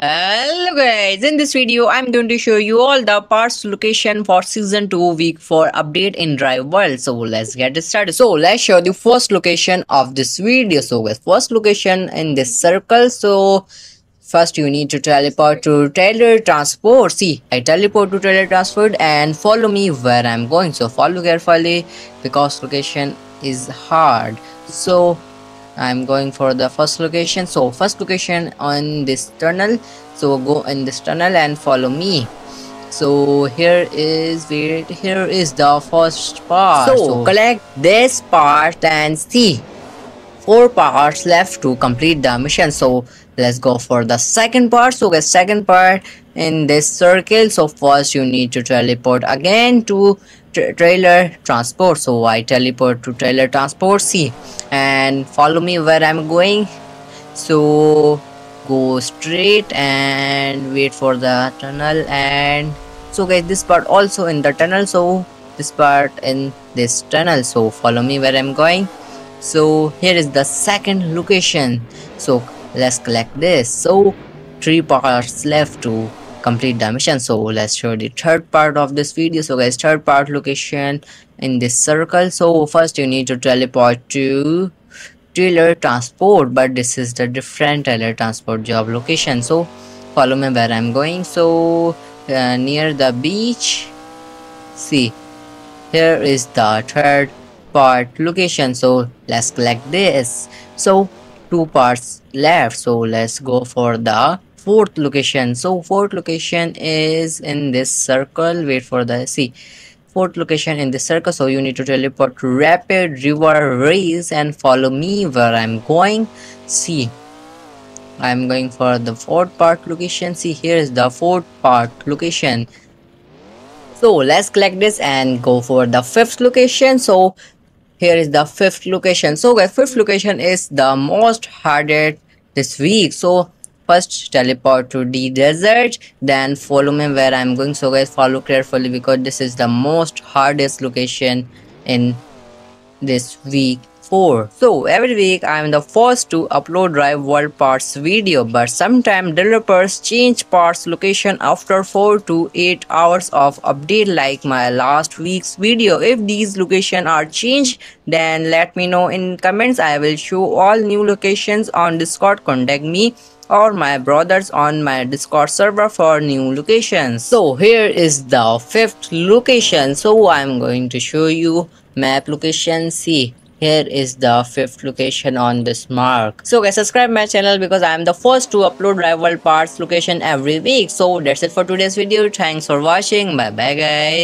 Hello guys, in this video I'm going to show you all the parts location for season 2 week 4 update in Drive World. So let's get started. So let's show the first location of this video. So with first location in this circle. So first you need to teleport to trailer transport. See, I teleport to trailer transport and follow me where I'm going. So follow carefully because location is hard. So i'm going for the first location. So first location on this tunnel. So go in this tunnel and follow me. So here is where here is the first part. So, so collect this part and see. Four parts left to complete the mission. So let's go for the second part. So the second part in this circle. So first you need to teleport again to tra trailer transport. So i teleport to trailer transport see and follow me where i'm going. So go straight and wait for the tunnel and so guys this part also in the tunnel. So this part in this tunnel. So follow me where i'm going. So here is the second location. So let's collect this. So three parts left to complete the mission so let's show the third part of this video. So guys third part location in this circle. So first you need to teleport to trailer transport but this is the different trailer transport job location. So follow me where i'm going. So uh, near the beach see here is the third part location. So let's collect this. So two parts left so let's go for the fourth location. So fourth location is in this circle wait for the see fourth location in the circle so you need to teleport rapid river race and follow me where i'm going. See i'm going for the fourth part location. See here is the fourth part location. So let's collect this and go for the fifth location. So here is the fifth location. So guys fifth location is the most hardest this week. So first teleport to the desert then follow me where i'm going. So guys follow carefully because this is the most hardest location in this week 4 so every week i am the first to upload drive world parts video but sometimes developers change parts location after 4 to 8 hours of update like my last week's video. If these locations are changed then let me know in comments. I will show all new locations on discord. Contact me or my brothers on my discord server for new locations. So here is the fifth location. So i'm going to show you map location see here is the fifth location on this mark. So guys subscribe my channel because i am the first to upload rival parts location every week. So that's it for today's video. Thanks for watching. Bye bye guys